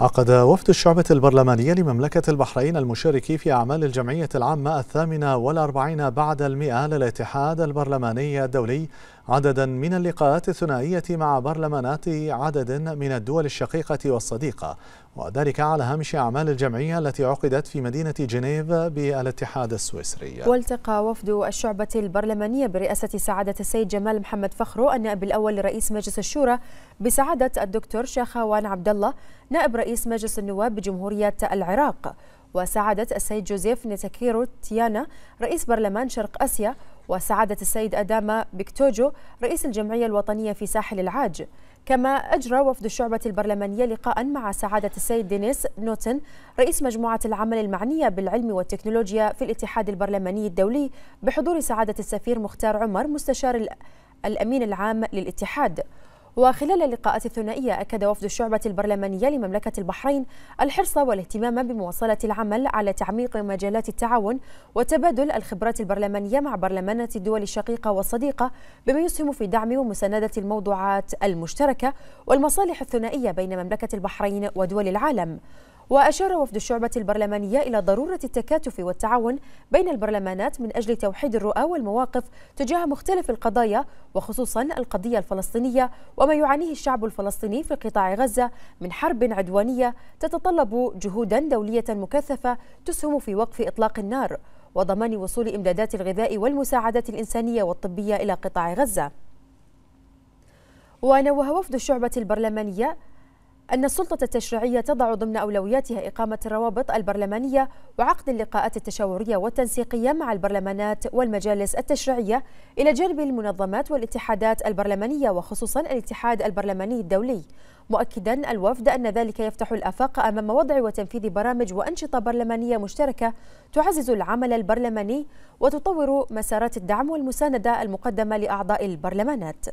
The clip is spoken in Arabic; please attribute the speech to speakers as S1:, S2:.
S1: عقد وفد الشعبة البرلمانية لمملكة البحرين المشارك في أعمال الجمعية العامة الثامنة والأربعين بعد المئة للاتحاد البرلماني الدولي عددا من اللقاءات الثنائية مع برلمانات عدد من الدول الشقيقة والصديقة وذلك على هامش أعمال الجمعية التي عقدت في مدينة جنيف بالاتحاد السويسري.
S2: والتقى وفد الشعبة البرلمانية برئاسة سعادة السيد جمال محمد فخرو النائب الأول لرئيس مجلس الشورى بسعادة الدكتور شاخوان عبد الله نائب رئيس مجلس النواب بجمهورية العراق وسعادة السيد جوزيف نتاكيرو تيانا رئيس برلمان شرق آسيا وسعادة السيد أداما بكتوجو رئيس الجمعية الوطنية في ساحل العاج. كما أجرى وفد الشعبة البرلمانية لقاء مع سعادة السيد دينيس نوتن رئيس مجموعة العمل المعنية بالعلم والتكنولوجيا في الاتحاد البرلماني الدولي بحضور سعادة السفير مختار عمر مستشار الأمين العام للاتحاد. وخلال اللقاءات الثنائية أكد وفد الشعبة البرلمانية لمملكة البحرين الحرص والاهتمام بمواصلة العمل على تعميق مجالات التعاون وتبادل الخبرات البرلمانية مع برلمانات الدول الشقيقة والصديقة بما يسهم في دعم ومساندة الموضوعات المشتركة والمصالح الثنائية بين مملكة البحرين ودول العالم. وأشار وفد الشعبة البرلمانية إلى ضرورة التكاتف والتعاون بين البرلمانات من أجل توحيد الرؤى والمواقف تجاه مختلف القضايا وخصوصا القضية الفلسطينية وما يعانيه الشعب الفلسطيني في قطاع غزة من حرب عدوانية تتطلب جهودا دولية مكثفة تسهم في وقف إطلاق النار وضمان وصول إمدادات الغذاء والمساعدات الإنسانية والطبية إلى قطاع غزة. ونوه وفد الشعبة البرلمانية أن السلطة التشريعية تضع ضمن أولوياتها إقامة الروابط البرلمانية وعقد اللقاءات التشاورية والتنسيقية مع البرلمانات والمجالس التشريعية إلى جانب المنظمات والاتحادات البرلمانية وخصوصا الاتحاد البرلماني الدولي. مؤكدا الوفد أن ذلك يفتح الآفاق أمام وضع وتنفيذ برامج وأنشطة برلمانية مشتركة تعزز العمل البرلماني وتطور مسارات الدعم والمساندة المقدمة لأعضاء البرلمانات.